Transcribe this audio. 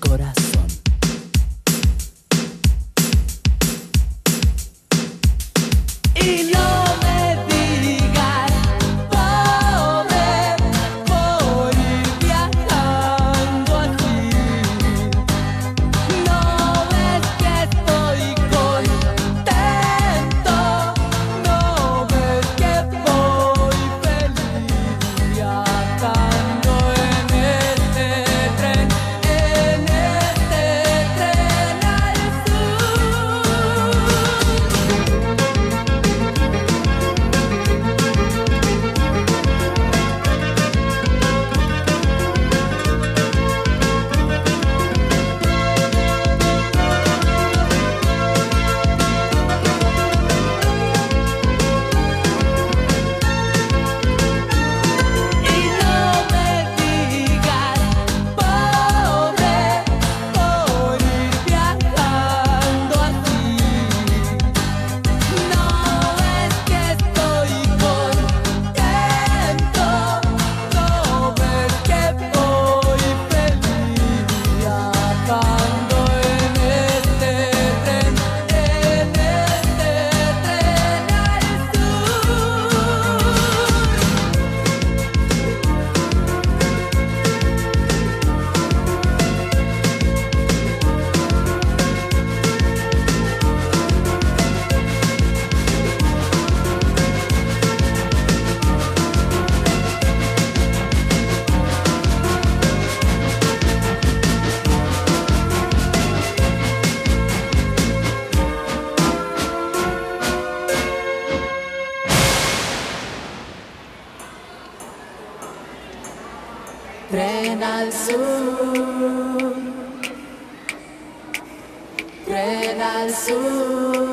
corazón. Tren al sur. Tren al sur.